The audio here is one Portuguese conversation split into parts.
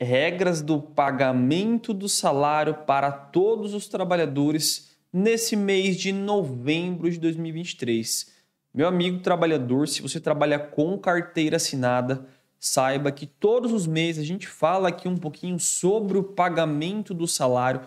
regras do pagamento do salário para todos os trabalhadores nesse mês de novembro de 2023. Meu amigo trabalhador, se você trabalha com carteira assinada, saiba que todos os meses a gente fala aqui um pouquinho sobre o pagamento do salário,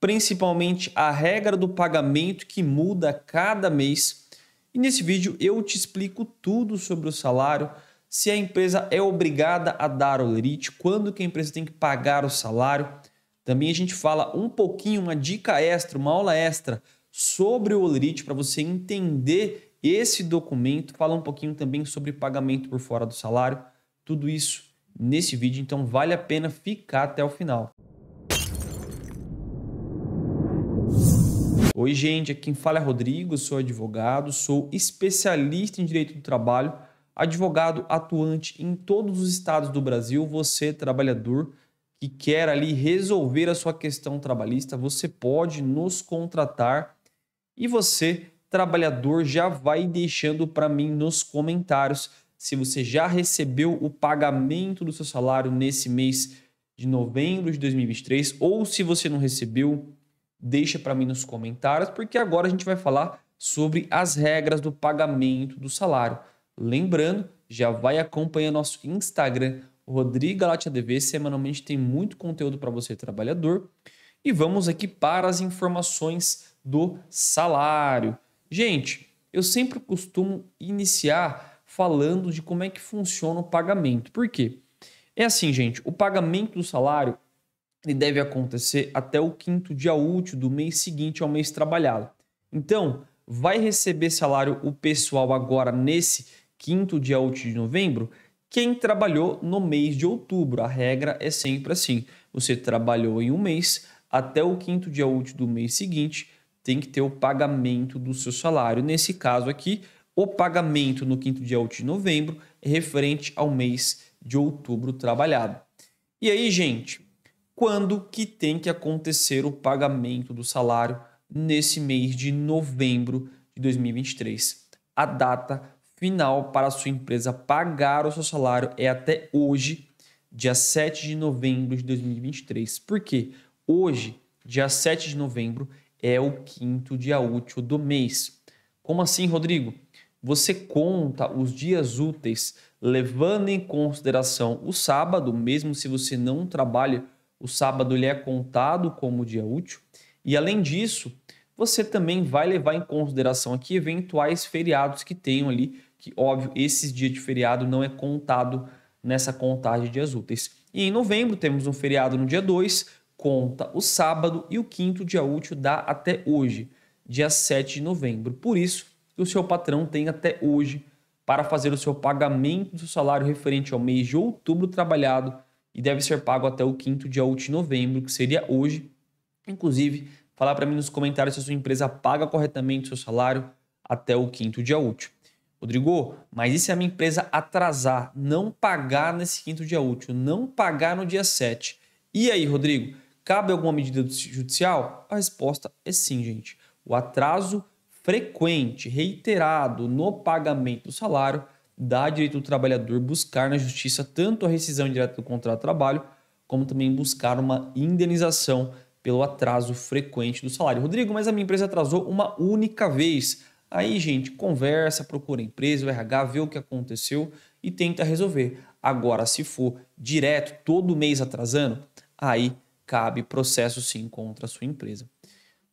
principalmente a regra do pagamento que muda cada mês. E nesse vídeo eu te explico tudo sobre o salário se a empresa é obrigada a dar o lerite, quando que a empresa tem que pagar o salário. Também a gente fala um pouquinho, uma dica extra, uma aula extra sobre o lerite para você entender esse documento. Fala um pouquinho também sobre pagamento por fora do salário. Tudo isso nesse vídeo, então vale a pena ficar até o final. Oi, gente, aqui quem fala é Rodrigo, sou advogado, sou especialista em direito do trabalho advogado atuante em todos os estados do Brasil, você trabalhador que quer ali resolver a sua questão trabalhista, você pode nos contratar e você trabalhador já vai deixando para mim nos comentários se você já recebeu o pagamento do seu salário nesse mês de novembro de 2023 ou se você não recebeu, deixa para mim nos comentários, porque agora a gente vai falar sobre as regras do pagamento do salário. Lembrando, já vai acompanhar nosso Instagram, Rodrigo Galatia DV. Semanalmente tem muito conteúdo para você, trabalhador. E vamos aqui para as informações do salário. Gente, eu sempre costumo iniciar falando de como é que funciona o pagamento. Por quê? É assim, gente, o pagamento do salário ele deve acontecer até o quinto dia útil do mês seguinte ao mês trabalhado. Então, vai receber salário o pessoal agora nesse quinto dia útil de novembro, quem trabalhou no mês de outubro. A regra é sempre assim: você trabalhou em um mês, até o quinto dia útil do mês seguinte, tem que ter o pagamento do seu salário. Nesse caso aqui, o pagamento no quinto dia útil de novembro é referente ao mês de outubro trabalhado. E aí, gente, quando que tem que acontecer o pagamento do salário nesse mês de novembro de 2023? A data final para a sua empresa pagar o seu salário é até hoje, dia 7 de novembro de 2023. Por quê? Hoje, dia 7 de novembro, é o quinto dia útil do mês. Como assim, Rodrigo? Você conta os dias úteis levando em consideração o sábado, mesmo se você não trabalha, o sábado ele é contado como dia útil. E além disso, você também vai levar em consideração aqui eventuais feriados que tenham ali que, óbvio, esses dias de feriado não é contado nessa contagem de dias úteis. E em novembro temos um feriado no dia 2, conta o sábado e o quinto dia útil dá até hoje, dia 7 de novembro. Por isso, o seu patrão tem até hoje para fazer o seu pagamento do salário referente ao mês de outubro trabalhado e deve ser pago até o quinto dia útil de novembro, que seria hoje. Inclusive, falar para mim nos comentários se a sua empresa paga corretamente o seu salário até o quinto dia útil. Rodrigo, mas e se a minha empresa atrasar, não pagar nesse quinto dia útil, não pagar no dia 7? E aí, Rodrigo, cabe alguma medida judicial? A resposta é sim, gente. O atraso frequente, reiterado no pagamento do salário dá direito do trabalhador buscar na justiça tanto a rescisão direta do contrato de trabalho, como também buscar uma indenização pelo atraso frequente do salário. Rodrigo, mas a minha empresa atrasou uma única vez. Aí, gente, conversa, procura a empresa, o RH, vê o que aconteceu e tenta resolver. Agora, se for direto, todo mês atrasando, aí cabe processo sim contra a sua empresa.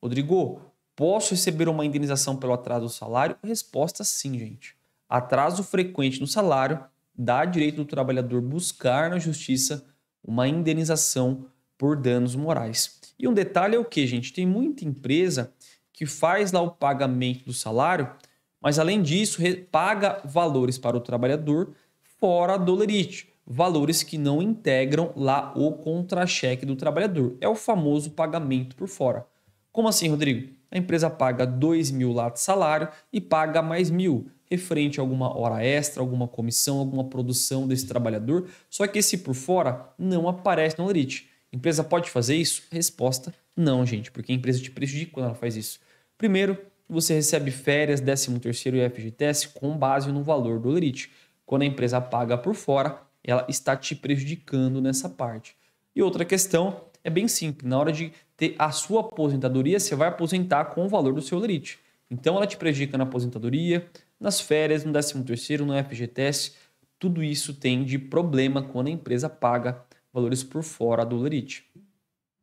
Rodrigo, posso receber uma indenização pelo atraso do salário? Resposta sim, gente. Atraso frequente no salário dá direito do trabalhador buscar na justiça uma indenização por danos morais. E um detalhe é o que, gente? Tem muita empresa que faz lá o pagamento do salário, mas além disso, paga valores para o trabalhador fora do lerite, valores que não integram lá o contra-cheque do trabalhador. É o famoso pagamento por fora. Como assim, Rodrigo? A empresa paga 2 mil lá de salário e paga mais mil, referente a alguma hora extra, alguma comissão, alguma produção desse trabalhador, só que esse por fora não aparece no lerite. A empresa pode fazer isso? Resposta: não, gente, porque a empresa te prejudica quando ela faz isso. Primeiro, você recebe férias, 13º e FGTS com base no valor do lerite. Quando a empresa paga por fora, ela está te prejudicando nessa parte. E outra questão é bem simples. Na hora de ter a sua aposentadoria, você vai aposentar com o valor do seu lerite. Então ela te prejudica na aposentadoria, nas férias, no 13 terceiro, no FGTS. Tudo isso tem de problema quando a empresa paga valores por fora do lerite.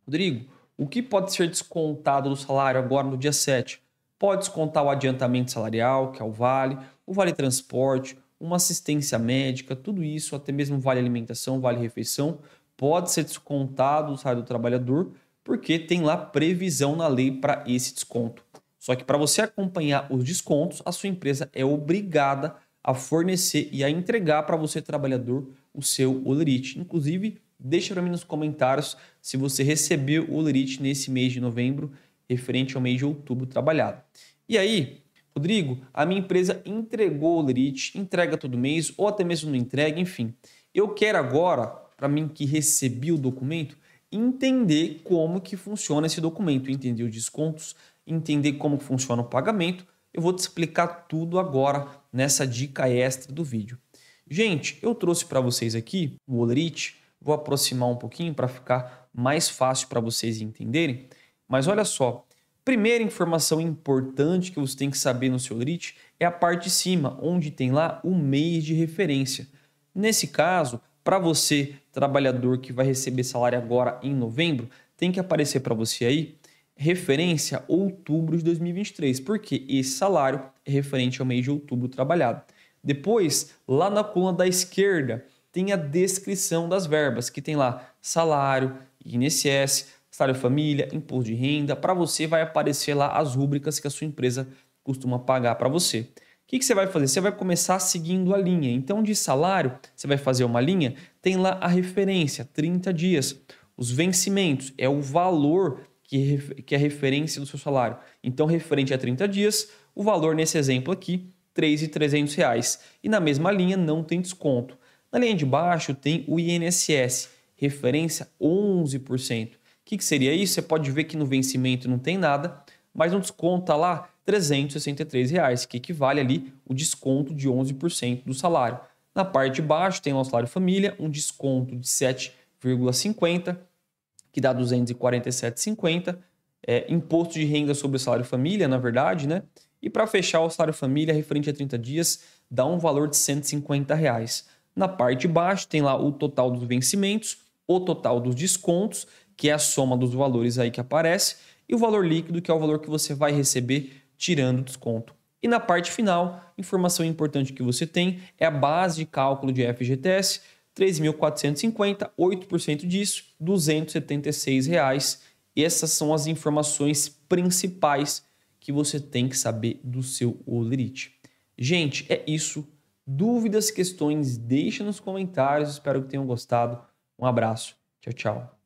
Rodrigo, o que pode ser descontado do salário agora no dia 7? Pode descontar o adiantamento salarial, que é o vale, o vale transporte, uma assistência médica, tudo isso, até mesmo vale alimentação, vale refeição, pode ser descontado do salário do trabalhador, porque tem lá previsão na lei para esse desconto. Só que para você acompanhar os descontos, a sua empresa é obrigada a fornecer e a entregar para você, trabalhador, o seu olerite. Inclusive, deixa para mim nos comentários se você recebeu o olerite nesse mês de novembro, referente ao mês de outubro trabalhado. E aí, Rodrigo, a minha empresa entregou o olerite, entrega todo mês, ou até mesmo não entrega, enfim. Eu quero agora, para mim que recebi o documento, entender como que funciona esse documento, entender os descontos, entender como funciona o pagamento, eu vou te explicar tudo agora nessa dica extra do vídeo. Gente, eu trouxe para vocês aqui o Olerite, vou aproximar um pouquinho para ficar mais fácil para vocês entenderem, mas olha só, primeira informação importante que você tem que saber no seu Olerite é a parte de cima, onde tem lá o mês de referência. Nesse caso, para você, trabalhador que vai receber salário agora em novembro, tem que aparecer para você aí referência outubro de 2023, porque esse salário é referente ao mês de outubro trabalhado. Depois, lá na coluna da esquerda, tem a descrição das verbas, que tem lá salário, INSS, salário família, imposto de renda. Para você vai aparecer lá as rúbricas que a sua empresa costuma pagar para você. O que, que você vai fazer? Você vai começar seguindo a linha. Então, de salário, você vai fazer uma linha, tem lá a referência, 30 dias. Os vencimentos é o valor que, que é referência do seu salário. Então, referente a 30 dias, o valor nesse exemplo aqui, R$ 3.300. E na mesma linha não tem desconto. Na linha de baixo tem o INSS, referência 11%. O que, que seria isso? Você pode ver que no vencimento não tem nada, mas no desconto está lá 363 reais, que equivale ali o desconto de 11% do salário. Na parte de baixo tem o salário família, um desconto de 7,50 que dá 247,50. É, imposto de renda sobre o salário família, na verdade, né? E para fechar o salário família referente a 30 dias, dá um valor de 150 reais. Na parte de baixo tem lá o total dos vencimentos, o total dos descontos, que é a soma dos valores aí que aparece, e o valor líquido, que é o valor que você vai receber tirando o desconto. E na parte final, informação importante que você tem é a base de cálculo de FGTS, 3.450, 8% disso, 276 reais. Essas são as informações principais que você tem que saber do seu olerite. Gente, é isso. Dúvidas, questões, deixa nos comentários. Espero que tenham gostado. Um abraço. Tchau, tchau.